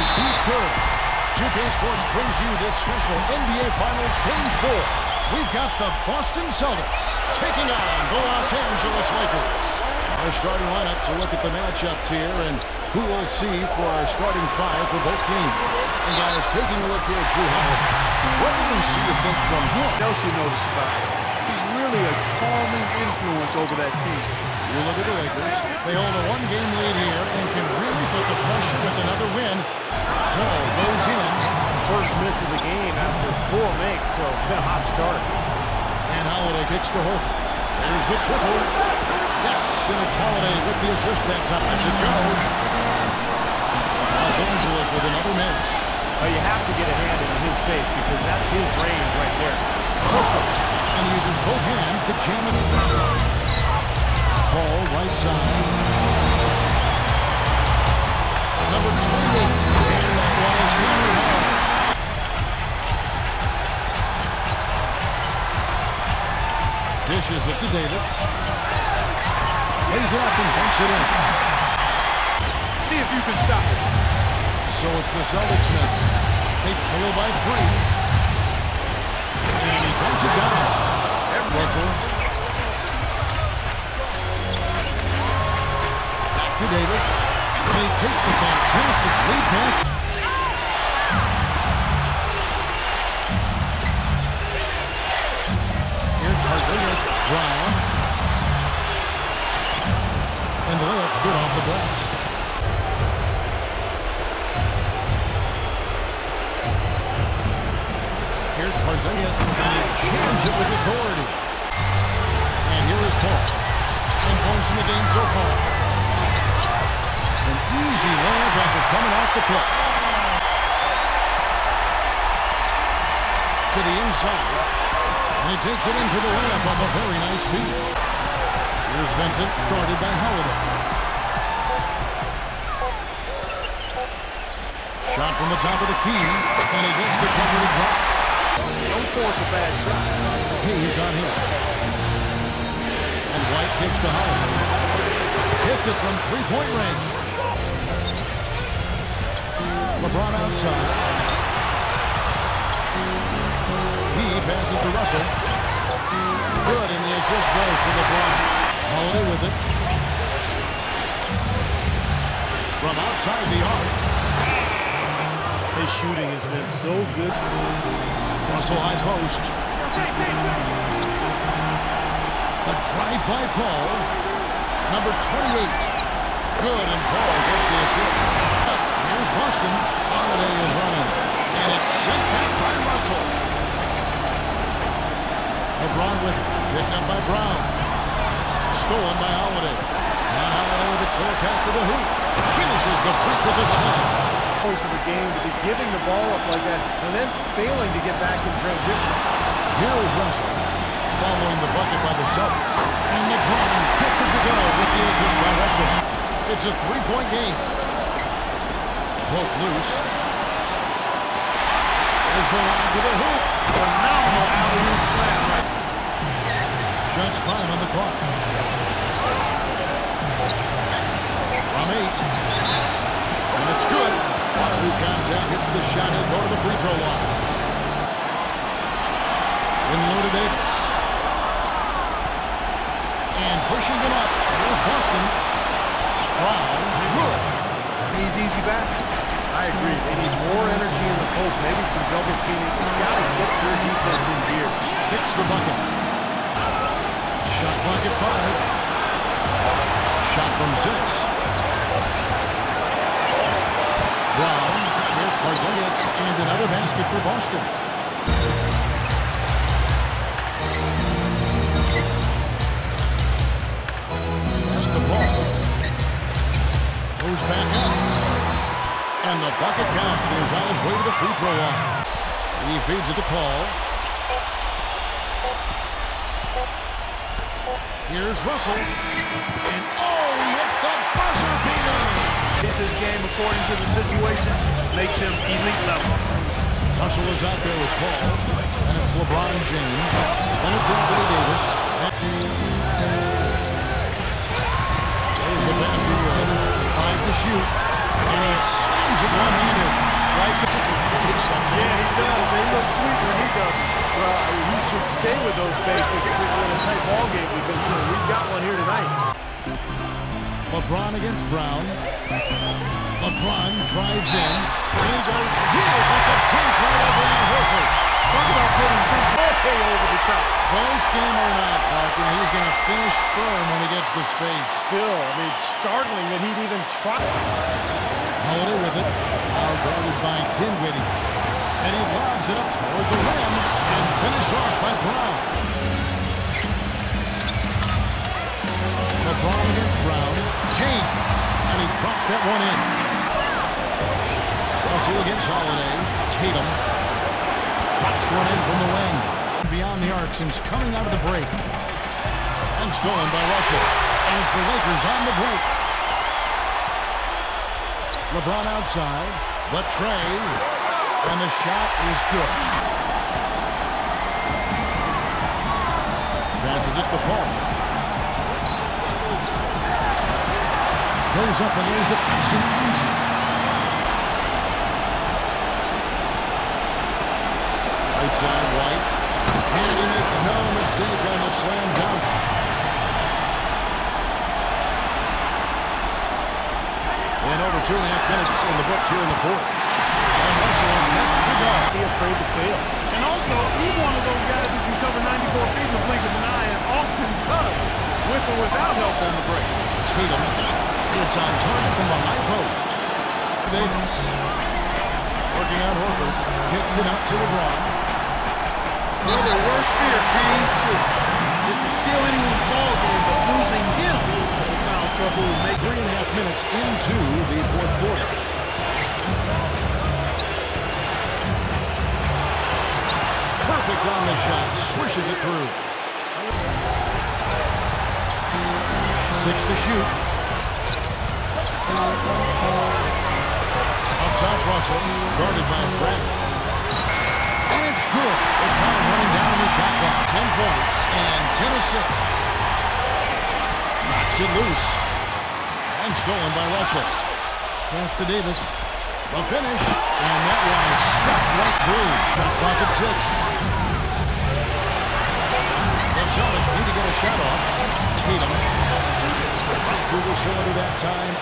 Steve Kerr. 2K Sports brings you this special NBA Finals Game 4. We've got the Boston Celtics taking on the Los Angeles Lakers. Our starting lineups, a look at the matchups here and who we'll see for our starting five for both teams. And guys, taking a look here at Jrue Holiday, what do you see to think from him? What else you notice about him? He's really a calming influence over that team. You look at the Lakers. They hold a one-game lead here and can really put the pressure with another win. Ball goes in. First miss of the game after four makes, so it's been a hot start. And Holiday kicks to Horford. There's the triple. Yes, and it's Holiday with the assist that time. A go. Los Angeles with another miss. Well, you have to get a hand in his face because that's his range right there. Horford. And he uses both hands to jam it in. Ball right side. Number 28. And that was Henry Hall. Dishes it to Davis. Lays it up and bunks it in. See if you can stop it. So it's the Celtics now. They trail by three. And he dumps it down. Russell. To Davis. And he takes the fantastic lead pass. Here's Porzingis. Brown. And the layup's good off the glass. Here's Porzingis, and he jams it with authority. And here is Paul. Ten points in the game so far. An easy layup after coming off the play. To the inside. And he takes it into the layup off a very nice feed. Here's Vincent, guarded by Holiday. Shot from the top of the key, and he gets the jumper to drop. Don't force a bad shot. He's on him. And White kicks to Holiday. Hits it from three-point range. LeBron outside. He passes to Russell. Good, and the assist goes to LeBron. Holiday with it. From outside the arc. His shooting has been so good. Russell high post. A drive by Paul. Number 28. Good, and Paul gets the assist. Boston. Holiday is running. And it's sent back by Russell. LeBron with it. Picked up by Brown. Stolen by Holiday. And Holiday with a clear path to the hoop. Finishes the break with a slam. Close of the game to be giving the ball up like that and then failing to get back in transition. Here is Russell, following the bucket by the Celtics. And LeBron gets it to go with the assist by Russell. It's a three-point game. Broke loose. There's the line to the hoop. Phenomenal alley-oop slam. Just five on the clock. From eight. And it's good. One through contact, hits the shot, he'll go to the free throw line. In low to Davis. And pushing it up. Here's Boston. Brown. Good. These easy baskets. I agree. They need more energy in the post, maybe some double teaming. You gotta get their defense in gear. Hits the bucket. Shot clock at five. Shot from six. Brown. Here's Porzingis. And another basket for Boston. Pass to Paul. Goes back up. And the bucket counts. He is on his way to the free throw line. He feeds it to Paul. Here's Russell. And oh, he hits the buzzer beater. Is his game according to the situation makes him elite level. Russell is out there with Paul. And it's LeBron James. Then it's Anthony Davis. shoot. And he slams it one-handed. Right, this is a great shot. Yeah, he does. They look sweet when he does it. Well, I mean, he should stay with those basics in a tight ball game because you know, we've got one here tonight. LeBron against Brown. LeBron drives in. He goes big with the tank right over on Horford. Talk about putting something way over the top. Close game or not, and he's going to finish firm when he gets the space. Still, I mean, startling that he'd even try. Holiday with it. Now guarded by Dinwiddie. And he lobs it up toward the rim and finished off by Brown. LeBron against Brown. James. And he drops that one in. Russell against Holiday. Tatum. One in from the wing. Beyond the arc since coming out of the break. And stolen by Russell. And it's the Lakers on the break. LeBron outside. The tray. And the shot is good. Passes it to Paul. Goes up and lays it nice and easy. Right side, White. And he makes no mistake on the slam dunk. And over two and a half minutes in the books here in the fourth. And Russell gets it to go. Be afraid to fail. And also, he's one of those guys who can cover 94 feet in the blink of an eye and often does, with or without help on the break. Tatum gets on target from the high post. Davis working on Horford. Kicks it out to LeBron. Well, their worst fear came true. This is still anyone's ball game, but losing him will foul trouble will make Three and a half minutes into the fourth quarter. Perfect on the shot. Swishes it through. Six to shoot. Up top, Russell. Guarded by Bradley. And it's good. 10 points and 10 assists. Knocks it loose. And stolen by Russell. Pass to Davis. The finish. And that one is stuffed right through. Got pocket six. The Celtics need to get a shot off. Tatum. Right through the cylinder that time.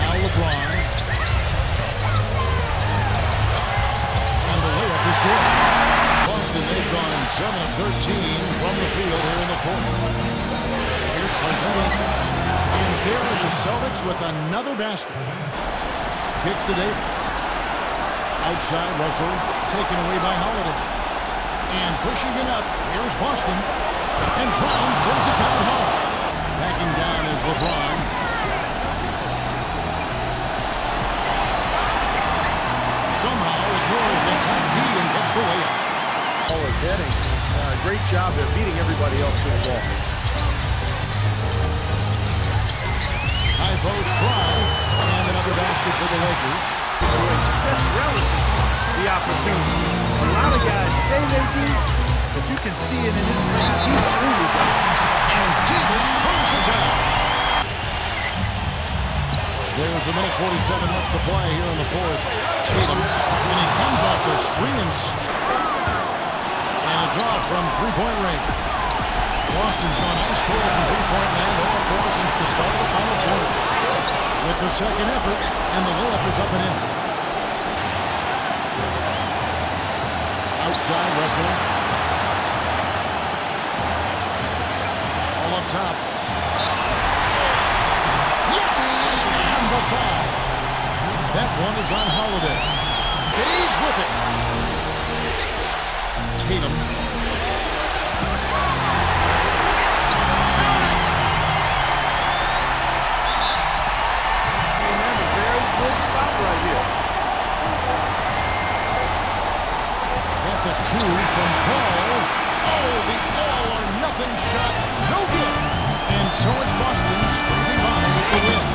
Now LeBron. And the layup is good. Boston, they've gone 7 of 13 from the field here in the fourth. Here's Porzingis. And there are the Celtics with another basket. Kicks to Davis. Outside, Russell taken away by Holiday. And pushing it up, here's Boston. And Brown throws it down home. Backing down is LeBron. Ball is heading. Uh, great job there, beating everybody else to the ball. High post try. And another basket for the Lakers. Just relishing the opportunity. A lot of guys say they do, but you can see it in his face. He truly does. And Davis throws it down. There's a minute 47 left to play here in the fourth. Tatum, and he comes off the screen and, draw from three-point range. Boston's on ice cold from three-point land all four since the start of the final quarter. With the second effort, and the layup is up and in. Outside, Russell. All up top. Yes! And the foul. That one is on Holiday. Stays with it. Tatum. two from Paul. Oh, the all-or-nothing shot, no good. And so it's Boston's revived with the win.